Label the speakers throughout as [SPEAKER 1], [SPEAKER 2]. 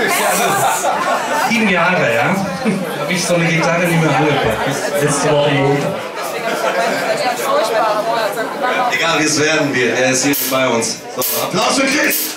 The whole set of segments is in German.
[SPEAKER 1] Also, sieben Jahre, ja? Habe ich so eine Gitarre nicht mehr angepackt. Letzte Woche Montag.
[SPEAKER 2] Egal wie es werden wird, er ist hier bei uns. So, Applaus für Chris!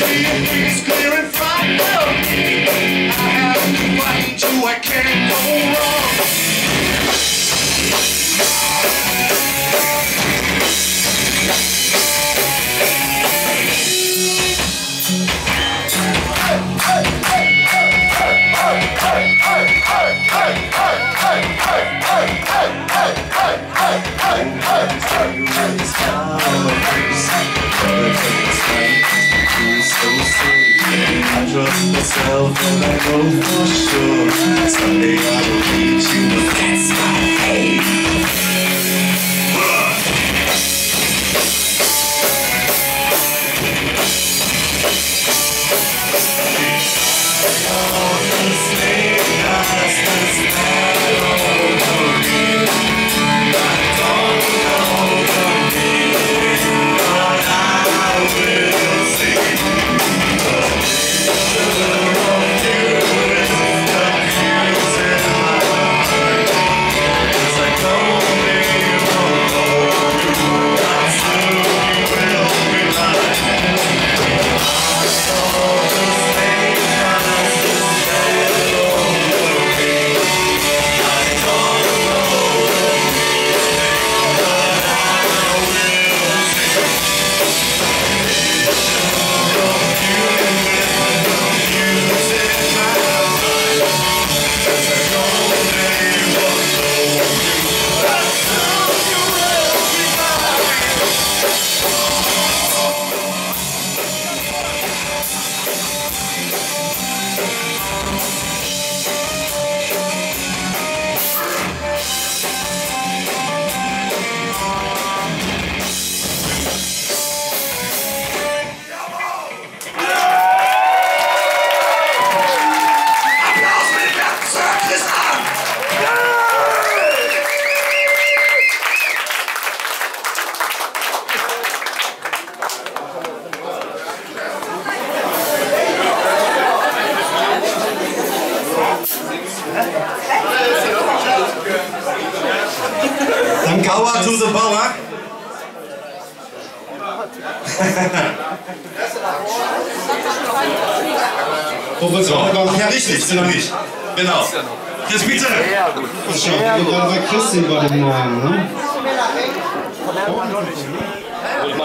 [SPEAKER 3] It's clear. I have to fight you, I can't go wrong. hey, hey, hey, hey, hey, hey, hey, hey, hey, hey, hey feel so safe I trust myself and I know for sure. Someday I will be
[SPEAKER 2] Artuse Bauer.
[SPEAKER 4] Professor, so. ja
[SPEAKER 2] richtig,
[SPEAKER 3] sind lange nicht.
[SPEAKER 2] Genau. Jetzt bitte. Sehr
[SPEAKER 4] gut. Gerade bei Christi bei dem Neuen, ne? Ich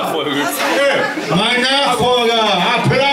[SPEAKER 4] Mein Nachfolger, Applaus!